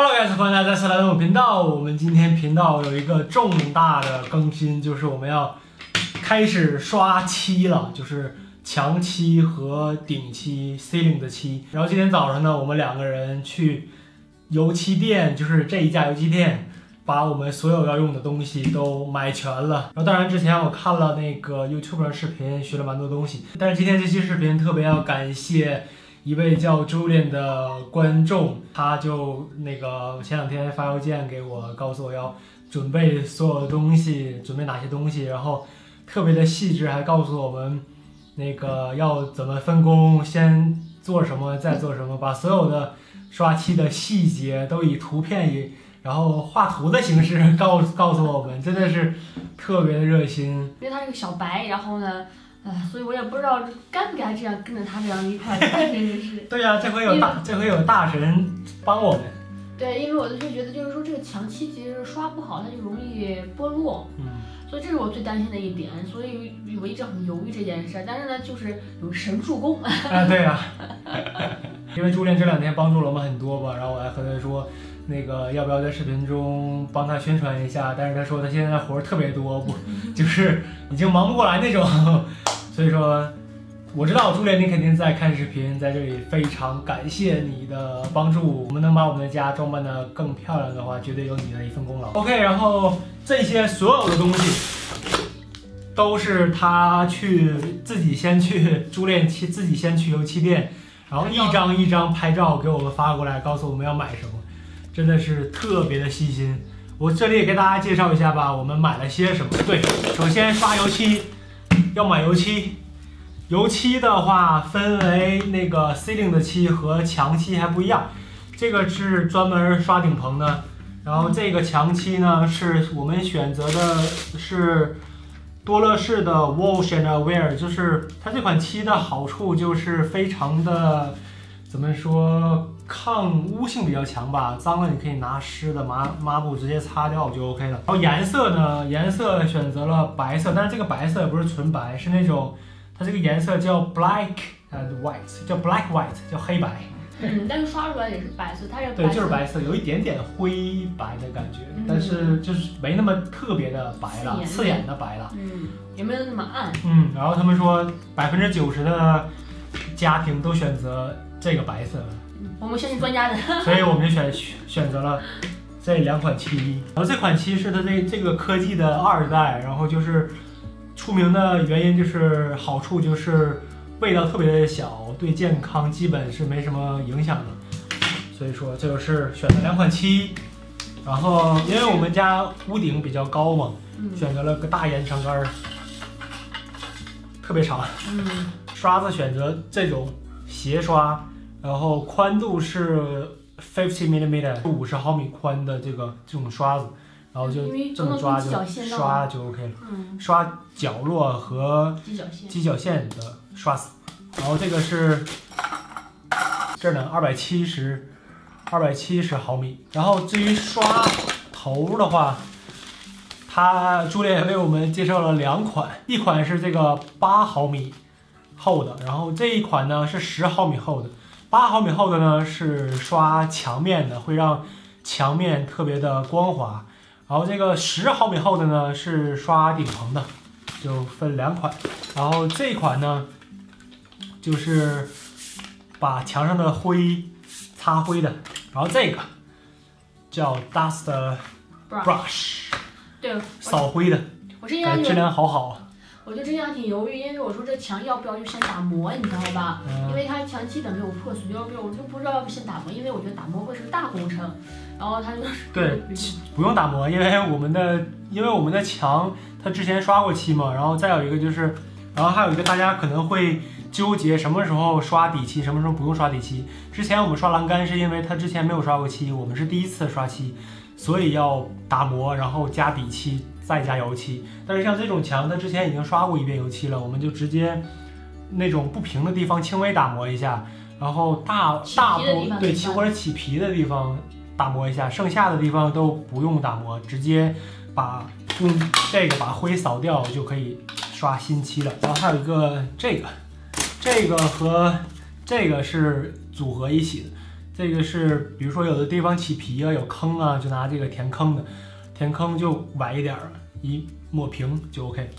Hello guys，欢迎大家再次来到我频道。我们今天频道有一个重大的更新，就是我们要开始刷漆了，就是墙漆和顶漆 ceiling 的漆。然后今天早上呢，我们两个人去油漆店，就是这一家油漆店，把我们所有要用的东西都买全了。然后当然之前我看了那个 YouTube 上视频，学了蛮多东西。但是今天这期视频特别要感谢。一位叫 Julian 的观众，他就那个前两天发邮件给我，告诉我要准备所有东西，准备哪些东西，然后特别的细致，还告诉我们那个要怎么分工，先做什么，再做什么，把所有的刷漆的细节都以图片以然后画图的形式告 告诉我们，真的是特别的热心。因为他是个小白，然后呢。哎，所以我也不知道该不该这样跟着他这样一块，真是。对呀，这回有大，这回有大神帮我们。对，因为我就觉得，就是说这个墙漆其实刷不好，它就容易剥落。嗯。所以这是我最担心的一点，所以我一直很犹豫这件事。但是呢，就是有神助攻。啊，对呀。因为朱恋这两天帮助了我们很多吧，然后我还和他说，那个要不要在视频中帮他宣传一下？但是他说他现在活儿特别多，不，就是已经忙不过来那种。所以说，我知道朱莲，你肯定在看视频，在这里非常感谢你的帮助。我们能把我们的家装扮的更漂亮的话，绝对有你的一份功劳。OK，然后这些所有的东西都是他去自己先去朱莲去自己先去油漆店，然后一张一张拍照给我们发过来，告诉我们要买什么，真的是特别的细心。我这里也给大家介绍一下吧，我们买了些什么。对，首先刷油漆。要买油漆，油漆的话分为那个 ceiling 的漆和墙漆还不一样，这个是专门刷顶棚的，然后这个墙漆呢是我们选择的是多乐士的 Wash and Wear，就是它这款漆的好处就是非常的怎么说？抗污性比较强吧，脏了你可以拿湿的抹抹布直接擦掉就 OK 了。然后颜色呢，颜色选择了白色，但是这个白色也不是纯白，是那种它这个颜色叫 black and white，叫 black white，叫黑白。嗯，但是刷出来也是白色，它是对，就是白色，有一点点灰白的感觉，但是就是没那么特别的白了，刺眼的白了。嗯，也没有那么暗。嗯，然后他们说百分之九十的家庭都选择这个白色。我们相信专家的，所以我们就选选择了这两款漆。然后这款漆是它这这个科技的二代，然后就是出名的原因就是好处就是味道特别的小，对健康基本是没什么影响的。所以说这个是选了两款漆。然后因为我们家屋顶比较高嘛，选择了个大延长杆，特别长。嗯，刷子选择这种斜刷。然后宽度是 fifty millimeter，五十毫米宽的这个这种刷子，然后就这么抓就刷就 OK 了。嗯，刷角落和犄角线的刷子。然后这个是这儿呢，二百七十，二百七十毫米。然后至于刷头的话，它朱烈为我们介绍了两款，一款是这个八毫米厚的，然后这一款呢是十毫米厚的。八毫米厚的呢是刷墙面的，会让墙面特别的光滑。然后这个十毫米厚的呢是刷顶棚的，就分两款。然后这款呢就是把墙上的灰擦灰的。然后这个叫 Dust Brush，对，扫灰的，感觉质量好好。我就这样挺犹豫，因为我说这墙要不要就先打磨，你知道吧？因为它墙基本没有破损，要不要我就不知道要不先打磨，因为我觉得打磨会是个大工程。然后他就 对，不用打磨，因为我们的因为我们的墙它之前刷过漆嘛。然后再有一个就是，然后还有一个大家可能会纠结什么时候刷底漆，什么时候不用刷底漆。之前我们刷栏杆是因为它之前没有刷过漆，我们是第一次刷漆，所以要打磨，然后加底漆。再加油漆，但是像这种墙，它之前已经刷过一遍油漆了，我们就直接那种不平的地方轻微打磨一下，然后大大部对起或者起皮的地方打磨一下，剩下的地方都不用打磨，直接把用这个把灰扫掉就可以刷新漆了。然后还有一个这个，这个和这个是组合一起的，这个是比如说有的地方起皮啊，有坑啊，就拿这个填坑的，填坑就崴一点儿，一抹平就 OK。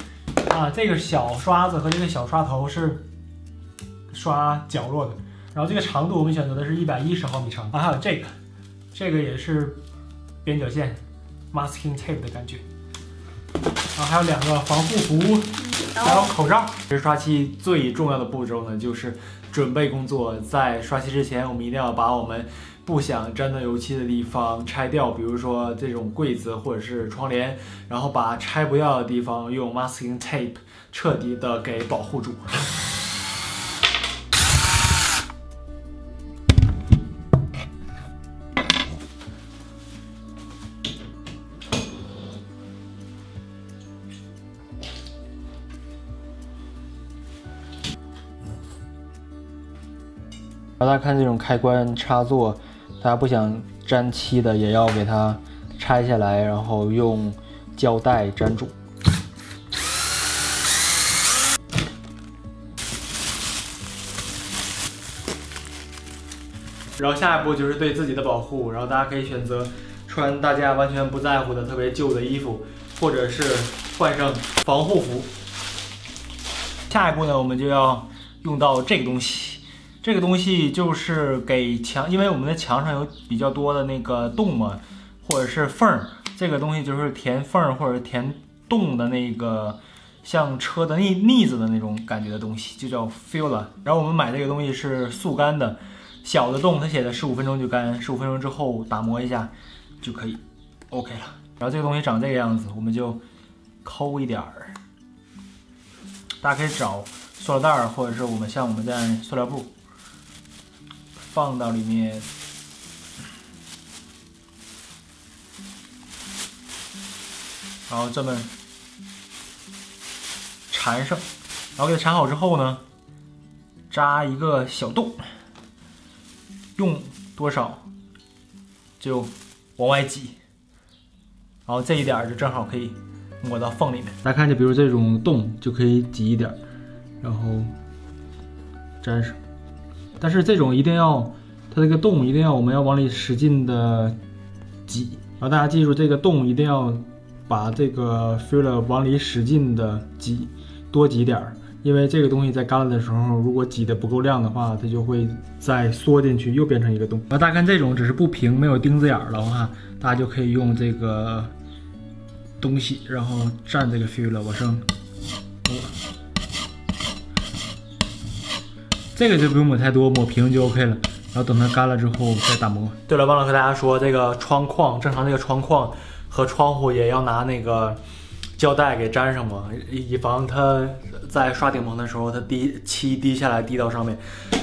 啊，这个小刷子和这个小刷头是刷角落的，然后这个长度我们选择的是一百一十毫米长。啊，还有这个，这个也是边角线 masking tape 的感觉。然后还有两个防护服，还有口罩。其实刷漆最重要的步骤呢，就是准备工作。在刷漆之前，我们一定要把我们不想沾到油漆的地方拆掉，比如说这种柜子或者是窗帘，然后把拆不掉的地方用 masking tape 彻底的给保护住。大家看这种开关插座，大家不想粘漆的，也要给它拆下来，然后用胶带粘住。然后下一步就是对自己的保护，然后大家可以选择穿大家完全不在乎的特别旧的衣服，或者是换上防护服。下一步呢，我们就要用到这个东西。这个东西就是给墙，因为我们的墙上有比较多的那个洞嘛，或者是缝儿。这个东西就是填缝儿或者填洞的那个，像车的腻腻子的那种感觉的东西，就叫 filler。然后我们买这个东西是速干的，小的洞它写的十五分钟就干，十五分钟之后打磨一下就可以 OK 了。然后这个东西长这个样子，我们就抠一点儿，大家可以找塑料袋儿，或者是我们像我们这样塑料布。放到里面，然后这么缠上，然后给它缠好之后呢，扎一个小洞，用多少就往外挤，然后这一点就正好可以抹到缝里面。大家看，就比如这种洞就可以挤一点，然后粘上。但是这种一定要，它这个洞一定要我们要往里使劲的挤，然后大家记住这个洞一定要把这个 filler 往里使劲的挤，多挤点儿，因为这个东西在干了的时候，如果挤的不够亮的话，它就会再缩进去，又变成一个洞。然后大家看这种只是不平，没有钉子眼儿的话，大家就可以用这个东西，然后蘸这个 filler 往上这个就不用抹太多，抹平就 OK 了。然后等它干了之后再打磨。对了，忘了和大家说，这个窗框正常这个窗框和窗户也要拿那个胶带给粘上嘛，以防它在刷顶棚的时候它滴漆滴下来滴到上面。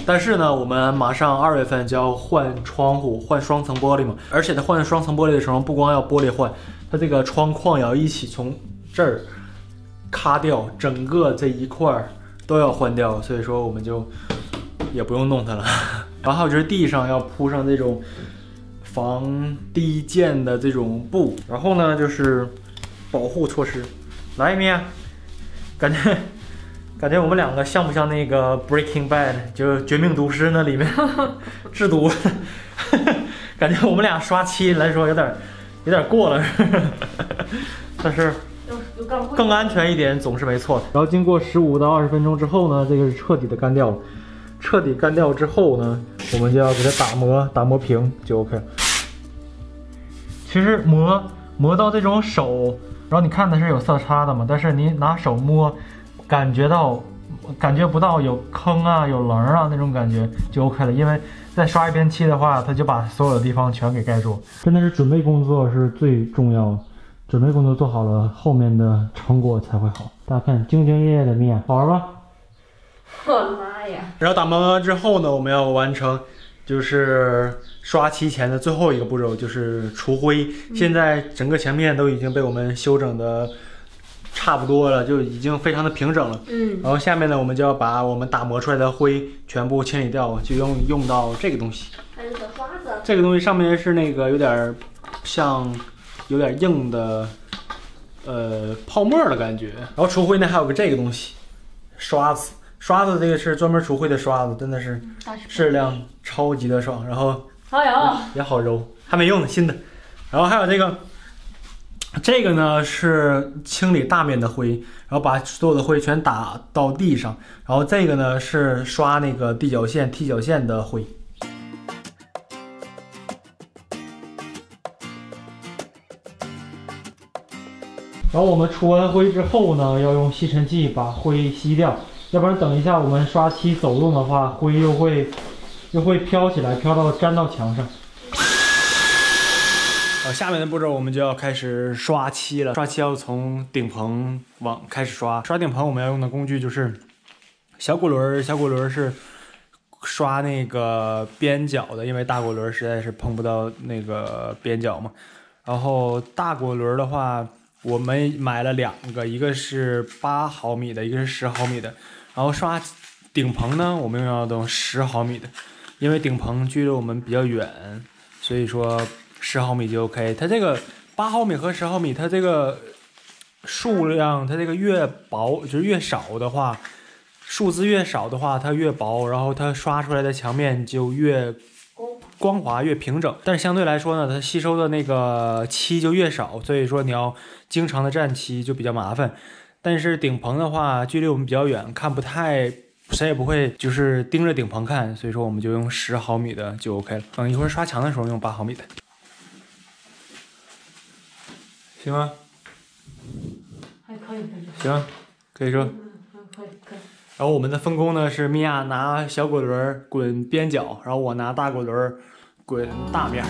但是呢，我们马上二月份就要换窗户，换双层玻璃嘛。而且它换双层玻璃的时候，不光要玻璃换，它这个窗框也要一起从这儿咔掉，整个这一块儿都要换掉。所以说我们就。也不用弄它了，然后还有就是地上要铺上这种防滴溅的这种布，然后呢就是保护措施。来一面，感觉感觉我们两个像不像那个 Breaking Bad，就绝命毒师那里面 制毒？感觉我们俩刷漆来说有点有点过了，但是更安全一点总是没错。然后经过十五到二十分钟之后呢，这个是彻底的干掉了。彻底干掉之后呢，我们就要给它打磨，打磨平就 OK 了。其实磨磨到这种手，然后你看的是有色差的嘛，但是你拿手摸，感觉到感觉不到有坑啊、有棱啊那种感觉就 OK 了。因为再刷一遍漆的话，它就把所有的地方全给盖住。真的是准备工作是最重要，准备工作做好了，后面的成果才会好。大家看，兢兢业业的面，好玩吧？我的妈呀！然后打磨完之后呢，我们要完成就是刷漆前的最后一个步骤，就是除灰。现在整个墙面都已经被我们修整的差不多了，就已经非常的平整了。嗯。然后下面呢，我们就要把我们打磨出来的灰全部清理掉，就用用到这个东西。还有个刷子。这个东西上面是那个有点像有点硬的呃泡沫的感觉。然后除灰呢，还有个这个东西，刷子。刷子这个是专门除灰的刷子，真的是质量超级的爽。然后好有，也好揉，还没用呢，新的。然后还有这个，这个呢是清理大面的灰，然后把所有的灰全打到地上。然后这个呢是刷那个地脚线、踢脚线的灰。然后我们除完灰之后呢，要用吸尘器把灰吸掉，要不然等一下我们刷漆走动的话，灰又会又会飘起来，飘到粘到墙上。好，下面的步骤我们就要开始刷漆了。刷漆要从顶棚往开始刷。刷顶棚我们要用的工具就是小滚轮，小滚轮是刷那个边角的，因为大滚轮实在是碰不到那个边角嘛。然后大滚轮的话。我们买了两个，一个是八毫米的，一个是十毫米的。然后刷顶棚呢，我们用要用十毫米的，因为顶棚距离我们比较远，所以说十毫米就 OK。它这个八毫米和十毫米，它这个数量，它这个越薄就是越少的话，数字越少的话，它越薄，然后它刷出来的墙面就越。光滑越平整，但是相对来说呢，它吸收的那个漆就越少，所以说你要经常的蘸漆就比较麻烦。但是顶棚的话，距离我们比较远，看不太，谁也不会就是盯着顶棚看，所以说我们就用十毫米的就 OK 了。等一会儿刷墙的时候用八毫米的，行吗？还可以，可以。行，可以说。然后我们的分工呢是米娅拿小滚轮滚边角，然后我拿大滚轮滚大面。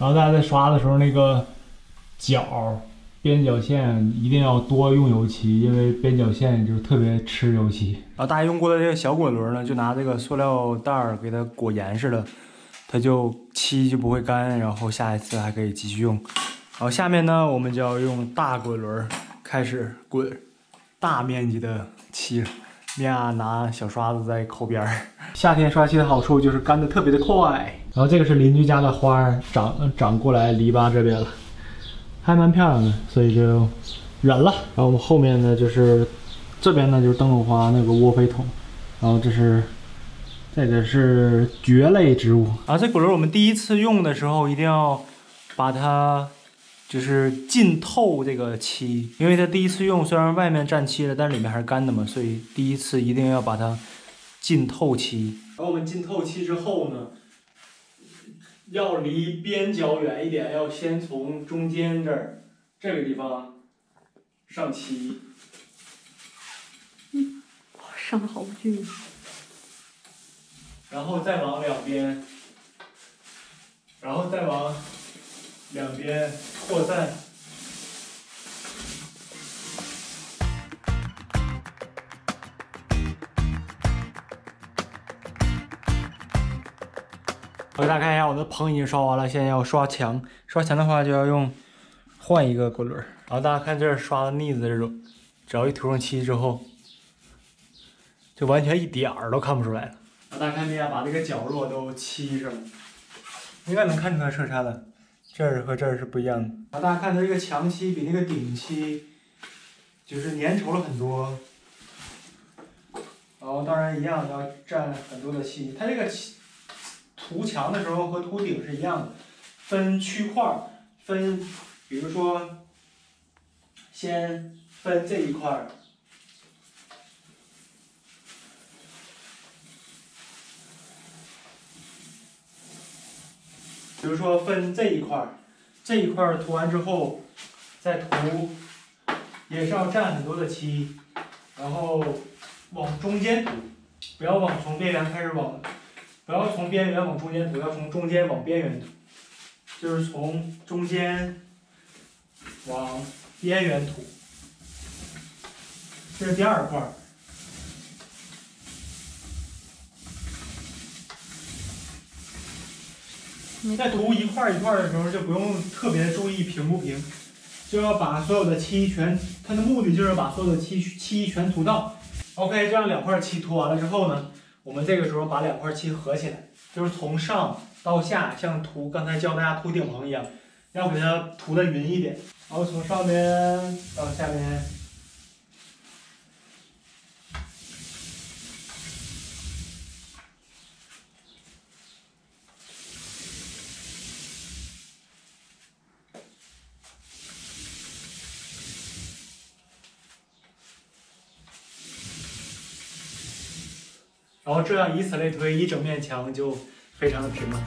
然后大家在刷的时候，那个角边角线一定要多用油漆，因为边角线就是特别吃油漆。然后大家用过的这个小滚轮呢，就拿这个塑料袋儿给它裹严实了，它就漆就不会干，然后下一次还可以继续用。然后下面呢，我们就要用大滚轮开始滚大面积的漆。米娅拿小刷子在抠边儿。夏天刷漆的好处就是干的特别的快。然后这个是邻居家的花长长过来篱笆这边了。还蛮漂亮的，所以就忍了。然后我们后面呢，就是这边呢，就是灯笼花那个窝飞桶。然后这是这个是蕨类植物。啊，这果轮我们第一次用的时候，一定要把它就是浸透这个漆，因为它第一次用，虽然外面蘸漆了，但是里面还是干的嘛，所以第一次一定要把它浸透漆。然后我们浸透漆之后呢？要离边角远一点，要先从中间这儿这个地方上漆。嗯，上的好不均匀。然后再往两边，然后再往两边扩散。我给大家看一下，我的棚已经刷完了，现在要刷墙。刷墙的话，就要用换一个滚轮。然后大家看这儿刷的腻子这种，只要一涂上漆之后，就完全一点儿都看不出来了。大家看，这样把这个角落都漆上了，应该能看出来色差的。这儿和这儿是不一样的。然后大家看它这个墙漆比那个顶漆就是粘稠了很多。然后当然一样要蘸很多的漆，它这个漆。涂墙的时候和涂顶是一样的，分区块儿，分，比如说，先分这一块比如说分这一块儿，这一块儿涂完之后，再涂，也是要蘸很多的漆，然后往中间涂，不要往从边缘开始往。不要从边缘往中间涂，要从中间往边缘涂，就是从中间往边缘涂。这是第二块儿。在涂一块一块的时候，就不用特别注意平不平，就要把所有的漆全，它的目的就是把所有的漆漆全涂到。OK，这样两块漆涂完了之后呢？我们这个时候把两块漆合起来，就是从上到下，像涂刚才教大家涂顶棚一样，要给它涂的匀一点。然后从上面到下面。这样以此类推，一整面墙就非常的平了。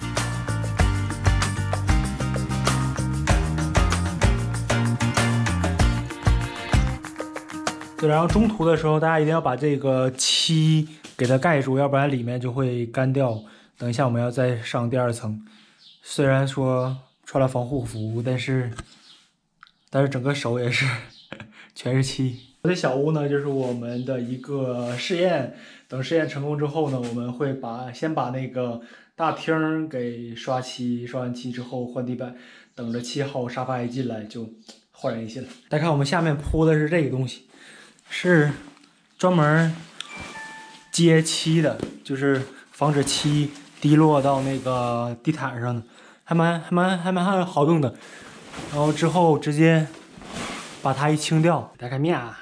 对，然后中途的时候，大家一定要把这个漆给它盖住，要不然里面就会干掉。等一下我们要再上第二层，虽然说穿了防护服，但是但是整个手也是全是漆。我的小屋呢，就是我们的一个试验。等试验成功之后呢，我们会把先把那个大厅给刷漆，刷完漆之后换地板，等着七号沙发一进来就焕然一新了。大家看，我们下面铺的是这个东西，是专门接漆的，就是防止漆滴落到那个地毯上的，还蛮还蛮还蛮好用的。然后之后直接把它一清掉，大家看面啊。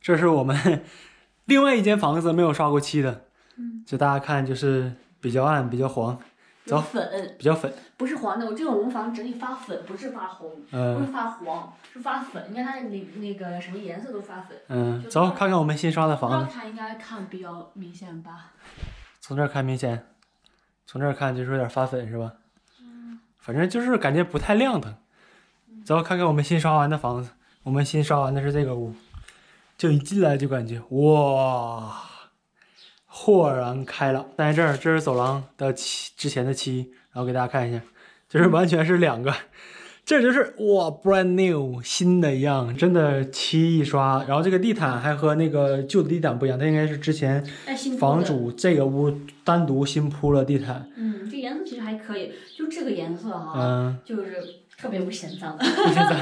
这是我们 另外一间房子没有刷过漆的，嗯，就大家看就是比较暗，比较黄，走粉，比较粉，不是黄的，我这个我们房整体发粉，不是发红，嗯不是发黄，是发粉。你看它那那个什么颜色都发粉。嗯，走，看看我们新刷的房子。看应该看比较明显吧？从这儿看明显，从这儿看就是有点发粉是吧？嗯，反正就是感觉不太亮堂。走，看看我们新刷完的房子。我们新刷完的是这个屋。就一进来就感觉哇，豁然开朗。在这儿，这是走廊的漆之前的漆，然后给大家看一下，就是完全是两个，这就是哇，brand new 新的一样，真的漆一刷，然后这个地毯还和那个旧的地毯不一样，它应该是之前房主这个屋单独新铺了地毯。嗯，这颜色其实还可以，就这个颜色哈，嗯，就是。特别不嫌脏，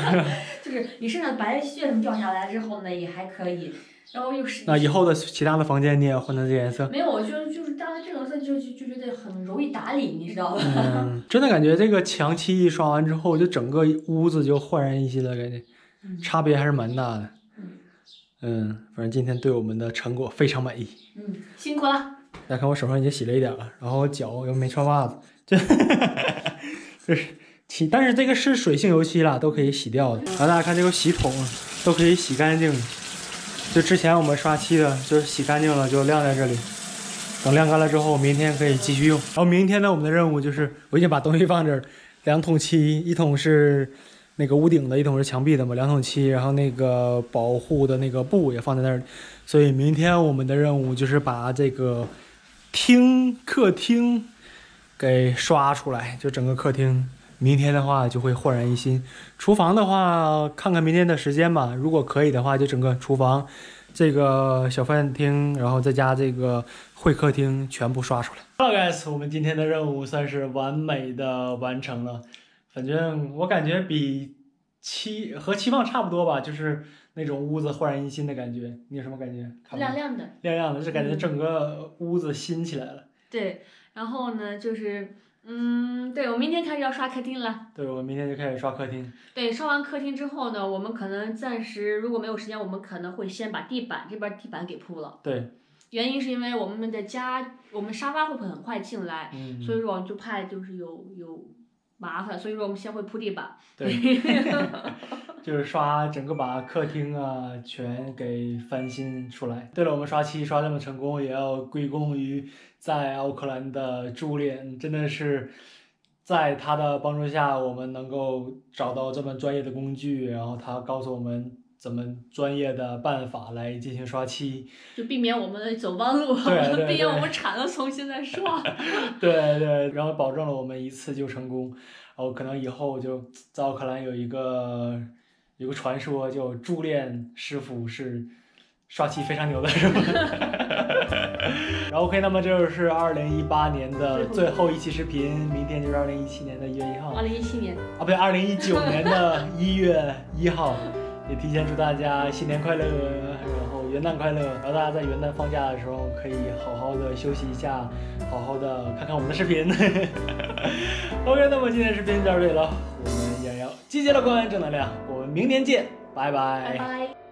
就是你身上白屑什么掉下来之后呢，也还可以，然后又是。那以后的其他的房间你也换成这颜色？没有，我就就是大家这种色就就就觉得很容易打理，你知道吧？嗯，真的感觉这个墙漆一刷完之后，就整个屋子就焕然一新了，感觉，差别还是蛮大的。嗯。嗯，反正今天对我们的成果非常满意。嗯，辛苦了。大家看我手上已经洗了一点了，然后脚又没穿袜子，这，这是。漆，但是这个是水性油漆啦，都可以洗掉的。然后大家看这个洗桶，都可以洗干净。就之前我们刷漆的，就是洗干净了就晾在这里，等晾干了之后，明天可以继续用。然后明天呢，我们的任务就是我已经把东西放这儿，两桶漆，一桶是那个屋顶的，一桶是墙壁的嘛，两桶漆，然后那个保护的那个布也放在那儿。所以明天我们的任务就是把这个厅、客厅给刷出来，就整个客厅。明天的话就会焕然一新。厨房的话，看看明天的时间吧。如果可以的话，就整个厨房、这个小饭厅，然后再加这个会客厅全部刷出来。好，guys，我们今天的任务算是完美的完成了。反正我感觉比期和期望差不多吧，就是那种屋子焕然一新的感觉。你有什么感觉？亮亮的，亮亮的，就感觉整个屋子新起来了。对，然后呢，就是。嗯，对，我明天开始要刷客厅了。对，我明天就开始刷客厅。对，刷完客厅之后呢，我们可能暂时如果没有时间，我们可能会先把地板这边地板给铺了。对。原因是因为我们的家，我们沙发会不会很快进来？嗯。所以说就怕就是有有麻烦，所以说我们先会铺地板。对。就是刷整个把客厅啊全给翻新出来。对了，我们刷漆刷这么成功，也要归功于。在奥克兰的朱脸真的是，在他的帮助下，我们能够找到这么专业的工具，然后他告诉我们怎么专业的办法来进行刷漆，就避免我们走弯路，避免我们铲了重新再刷。对对，然后保证了我们一次就成功，然后可能以后就在奥克兰有一个有个传说，叫铸炼师傅是刷漆非常牛的，是吗？然后 OK，那么这就是二零一八年的最后一期视频，明天就是二零一七年的一月一号。二零一七年啊，不对，二零一九年的 一月一号，也提前祝大家新年快乐，然后元旦快乐。然后大家在元旦放假的时候，可以好好的休息一下，好好的看看我们的视频。OK，那么今天视频就到这里了，我们。然要积极乐观正能量。我们明年见，拜拜。